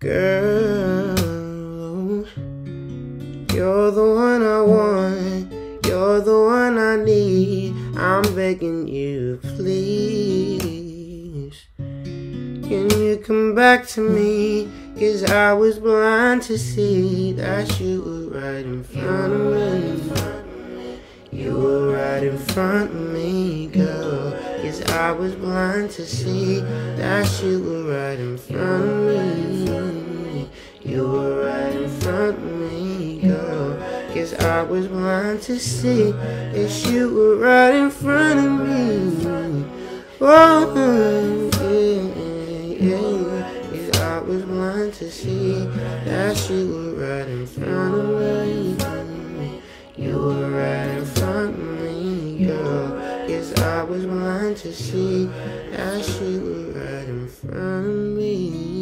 Girl, you're the one I want, you're the one I need. I'm begging you, please. Can you come back to me? Cause I was blind to see that you were right in front of me. You were right in front of me, girl. Cause I was blind to see that you were right in front of me. Were right in front of me, girl. Cause I was blind to see that you were right in front of me. Oh, yeah, yeah. Cause I was blind to see that you were right in front of me. You were right in front of me, girl. Yes, I was blind to see that you were right in front of me.